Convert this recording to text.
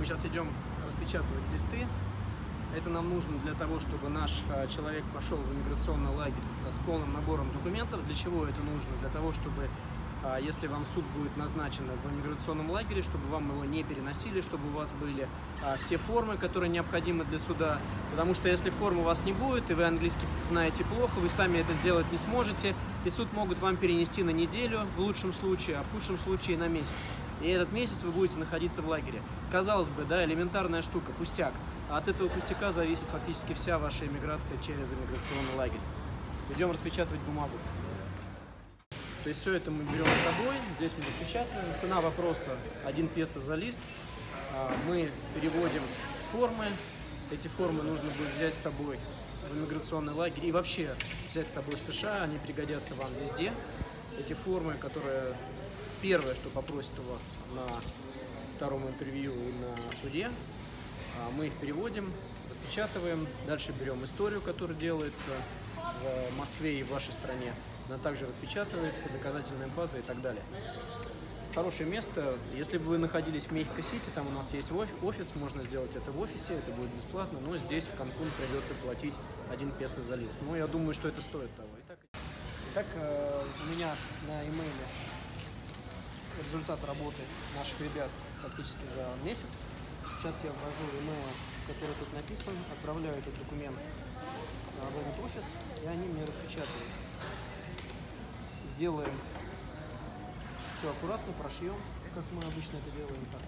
Мы сейчас идем распечатывать листы. Это нам нужно для того, чтобы наш а, человек пошел в иммиграционный лагерь а, с полным набором документов. Для чего это нужно? Для того, чтобы если вам суд будет назначен в иммиграционном лагере, чтобы вам его не переносили, чтобы у вас были а, все формы, которые необходимы для суда. Потому что если форм у вас не будет, и вы английский знаете плохо, вы сами это сделать не сможете, и суд могут вам перенести на неделю в лучшем случае, а в худшем случае на месяц. И этот месяц вы будете находиться в лагере. Казалось бы, да, элементарная штука, пустяк. А от этого пустяка зависит фактически вся ваша иммиграция через иммиграционный лагерь. Идем распечатывать бумагу. То есть все это мы берем с собой, здесь мы распечатываем. Цена вопроса 1 песо за лист. А, мы переводим формы. Эти формы нужно будет взять с собой в иммиграционный лагерь и вообще взять с собой в США, они пригодятся вам везде. Эти формы, которые первое, что попросят у вас на втором интервью и на суде, а, мы их переводим, распечатываем, дальше берем историю, которая делается в Москве и в вашей стране. Она также распечатывается, доказательная база и так далее. Хорошее место. Если бы вы находились в Мехико-Сити, там у нас есть офис, можно сделать это в офисе, это будет бесплатно, но здесь в Канкун придется платить один песо за лист. Но я думаю, что это стоит того. Итак, итак э, у меня на имейле результат работы наших ребят фактически за месяц. Сейчас я ввожу имейл, который тут написан, отправляю этот документ в этот офис, и они мне распечатывают. Сделаем все аккуратно, прошьем, как мы обычно это делаем. Так,